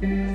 Morrer